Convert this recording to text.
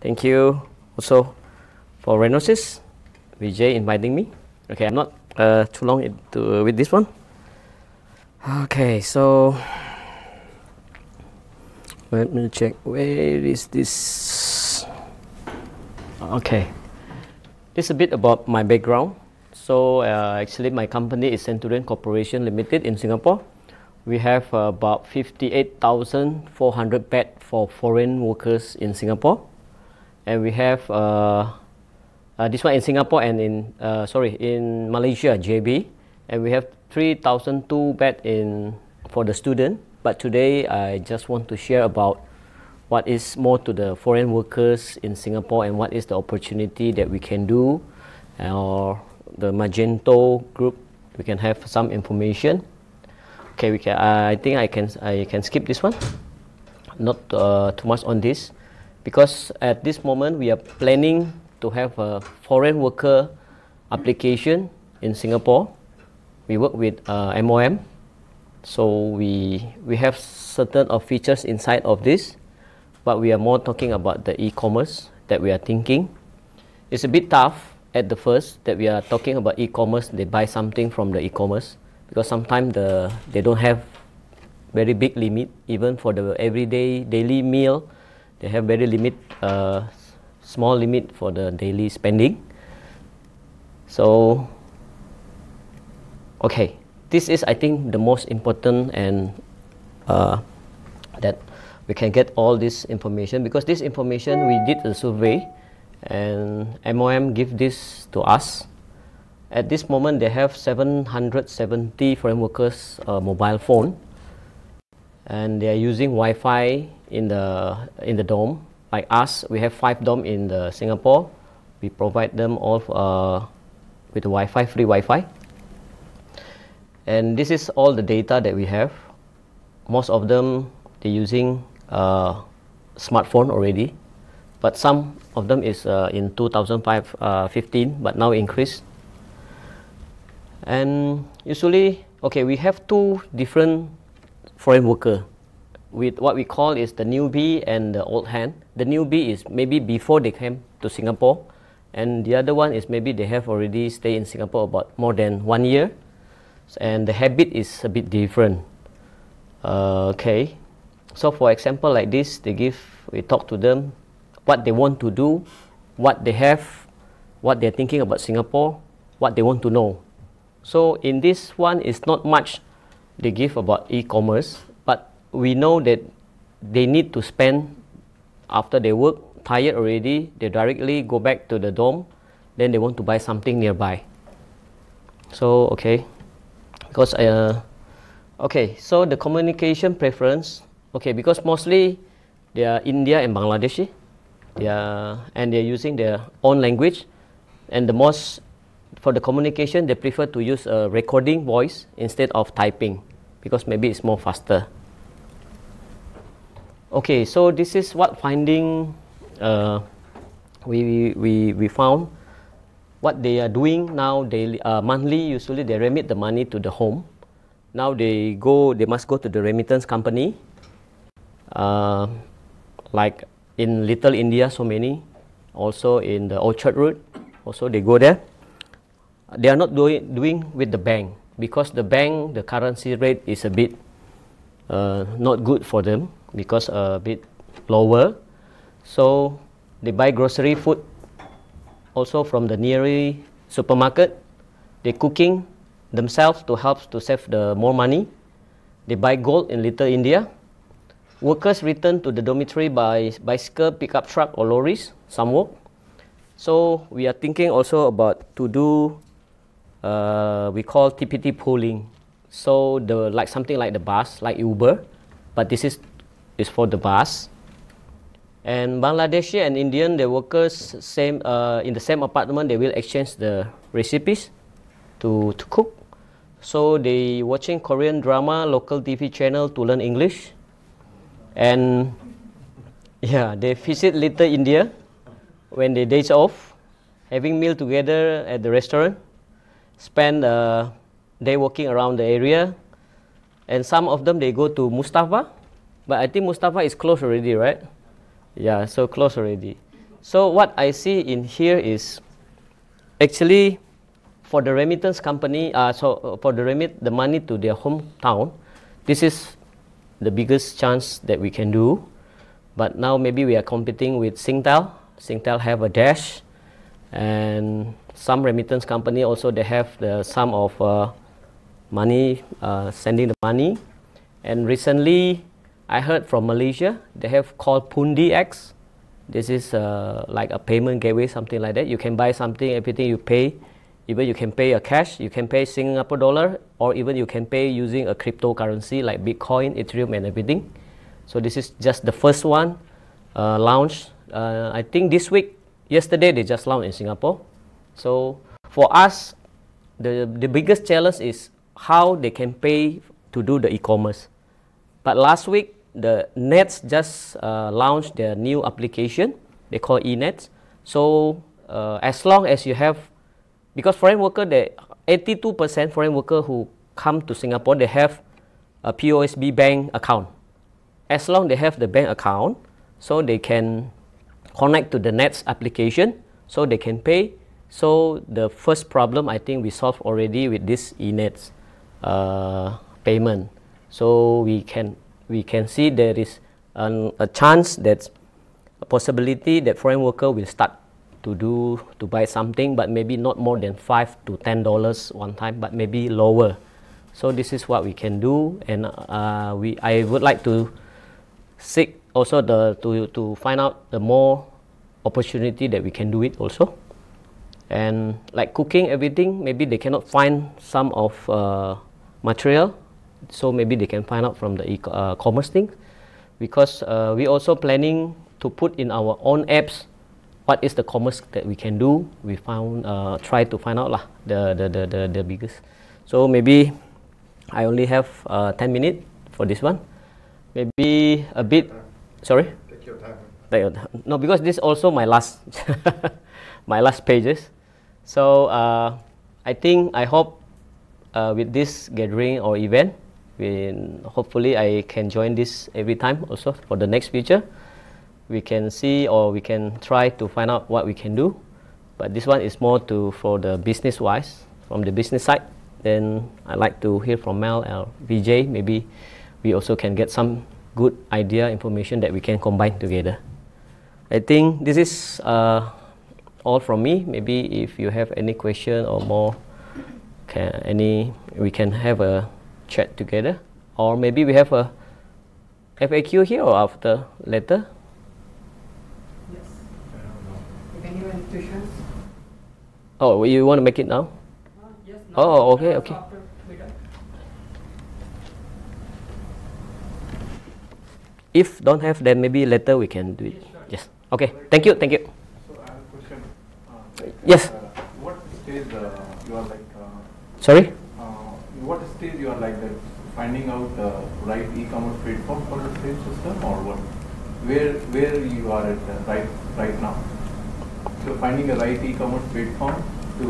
Thank you also for Renosis, Vijay inviting me. Okay, I'm not uh, too long into, uh, with this one. Okay, so let me check where is this. Okay, this is a bit about my background. So uh, actually, my company is Centurion Corporation Limited in Singapore. We have about 58,400 bed for foreign workers in Singapore, and we have uh, uh, this one in Singapore and in uh, sorry in Malaysia JB, and we have 3,002 bed in for the student. But today I just want to share about what is more to the foreign workers in Singapore and what is the opportunity that we can do, or the Magento group we can have some information. Okay, we can. I think I can. I can skip this one. Not uh, too much on this, because at this moment we are planning to have a foreign worker application in Singapore. We work with uh, MOM, so we we have certain of features inside of this, but we are more talking about the e-commerce that we are thinking. It's a bit tough at the first that we are talking about e-commerce. They buy something from the e-commerce because sometimes the they don't have very big limit even for the everyday daily meal. They have very limit uh, small limit for the daily spending. So, okay, this is I think the most important and uh, that we can get all this information because this information we did a survey and MOM give this to us. At this moment, they have 770 foreign workers uh, mobile phone, and they are using Wi-Fi in the in the dome like us, we have five dom in the Singapore. We provide them all uh, with Wi-Fi, free Wi-Fi. And this is all the data that we have. Most of them they're using uh, smartphone already, but some of them is uh, in 2015, uh, but now increased. And usually, okay, we have two different foreign worker with what we call is the newbie and the old hand. The newbie is maybe before they came to Singapore, and the other one is maybe they have already stayed in Singapore about more than one year, and the habit is a bit different. Uh, okay, so for example, like this, they give we talk to them what they want to do, what they have, what they're thinking about Singapore, what they want to know. So in this one, it's not much they give about e-commerce but we know that they need to spend after they work tired already they directly go back to the dorm then they want to buy something nearby. So okay. Because uh, okay so the communication preference okay because mostly they are India and Bangladeshi they are, and they're using their own language. And the most for the communication they prefer to use a recording voice instead of typing because maybe it's more faster Okay, so this is what finding uh, we, we, we found. What they are doing now, daily, uh, monthly, usually they remit the money to the home. Now they go, they must go to the remittance company. Uh, like in Little India, so many. Also in the Orchard Road, also they go there. They are not doing, doing with the bank because the bank, the currency rate is a bit uh, not good for them because a bit lower. So they buy grocery food also from the nearby supermarket. They cooking themselves to help to save the more money. They buy gold in Little India. Workers return to the dormitory by bicycle, pickup truck or lorries, some walk. So we are thinking also about to do, uh, we call TPT pooling. So the like something like the bus, like Uber, but this is is for the bus. And Bangladeshi and Indian, the workers same uh, in the same apartment. They will exchange the recipes to to cook. So they watching Korean drama, local TV channel to learn English, and yeah, they visit Little India when they days off, having meal together at the restaurant, spend a day walking around the area, and some of them they go to Mustafa But I think Mustafa is close already, right? Yeah, so close already. So what I see in here is actually for the remittance company, uh, so uh, for the remit the money to their hometown, this is the biggest chance that we can do. But now maybe we are competing with Singtel. Singtel have a dash, and some remittance company also they have the sum of uh, money uh, sending the money. And recently, I heard from Malaysia they have called Pundi X. This is uh, like a payment gateway, something like that. You can buy something, everything you pay even you can pay a cash, you can pay Singapore dollar, or even you can pay using a cryptocurrency like Bitcoin, Ethereum, and everything. So this is just the first one uh, launched. Uh, I think this week, yesterday they just launched in Singapore. So for us, the the biggest challenge is how they can pay to do the e-commerce. But last week, the Nets just uh, launched their new application. They call eNets. So uh, as long as you have because foreign worker, the 82% foreign worker who come to Singapore, they have a POSB bank account. As long they have the bank account, so they can connect to the NETS application, so they can pay. So the first problem I think we solved already with this eNETS uh, payment. So we can we can see there is an, a chance that a possibility that foreign worker will start to do to buy something but maybe not more than five to ten dollars one time but maybe lower so this is what we can do and uh, we I would like to seek also the to, to find out the more opportunity that we can do it also and like cooking everything maybe they cannot find some of uh, material. So maybe they can find out from the e uh, commerce thing. Because uh, we also planning to put in our own apps what is the commerce that we can do. We found uh, try to find out lah the, the, the, the, the biggest. So maybe I only have uh, 10 minutes for this one. Maybe a bit sorry? Take your time. Take your time. no because this also my last my last pages so uh, I think I hope uh, with this gathering or event we, hopefully I can join this every time also for the next future we can see or we can try to find out what we can do. But this one is more to for the business wise, from the business side. Then I'd like to hear from Mel or VJ. Maybe we also can get some good idea, information that we can combine together. I think this is uh, all from me. Maybe if you have any question or more, can any we can have a chat together, or maybe we have a FAQ here or after later. institutions? Oh, you want to make it now? Uh, yes. Oh, okay, okay. After. If don't have, then maybe later we can do it. Yes, Yes. Okay. Thank you. Thank you. So I have a question. Uh, Yes. uh, What stage uh, you are like, uh, Sorry. uh, what stage you are like that finding out the right e-commerce platform for the same system or what? Where where you are at uh, right right now? So finding a right e-commerce platform to